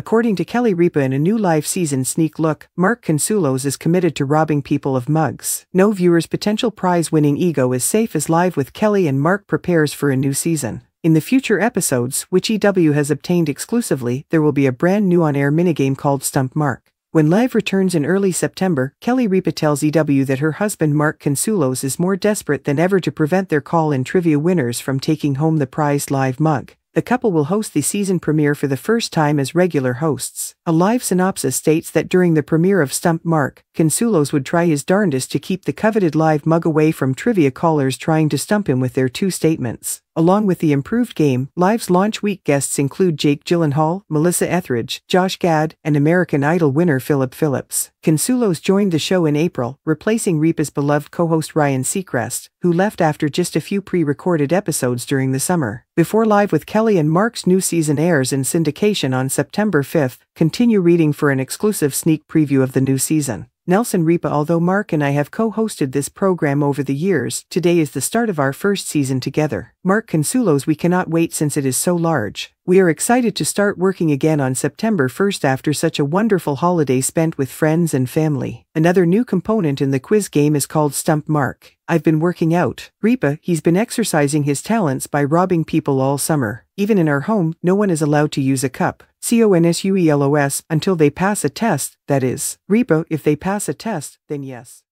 According to Kelly Ripa in a new live season sneak look, Mark Consuelos is committed to robbing people of mugs. No viewer's potential prize-winning ego is safe as Live with Kelly and Mark prepares for a new season. In the future episodes, which EW has obtained exclusively, there will be a brand new on-air minigame called Stump Mark. When Live returns in early September, Kelly Ripa tells EW that her husband Mark Consuelos is more desperate than ever to prevent their call-in trivia winners from taking home the prized live mug. The couple will host the season premiere for the first time as regular hosts. A live synopsis states that during the premiere of Stump Mark, Consuelos would try his darndest to keep the coveted live mug away from trivia callers trying to stump him with their two statements. Along with the improved game, Live's launch week guests include Jake Gyllenhaal, Melissa Etheridge, Josh Gad, and American Idol winner Philip Phillips. Consuelos joined the show in April, replacing Ripa's beloved co-host Ryan Seacrest, who left after just a few pre-recorded episodes during the summer. Before Live with Kelly and Mark's new season airs in syndication on September 5, continue reading for an exclusive sneak preview of the new season. Nelson Ripa Although Mark and I have co-hosted this program over the years, today is the start of our first season together. Mark Consuelos we cannot wait since it is so large. We are excited to start working again on September 1st after such a wonderful holiday spent with friends and family. Another new component in the quiz game is called Stump Mark. I've been working out. Ripa, he's been exercising his talents by robbing people all summer. Even in our home, no one is allowed to use a cup. C-O-N-S-U-E-L-O-S until they pass a test, that is. repo if they pass a test, then yes.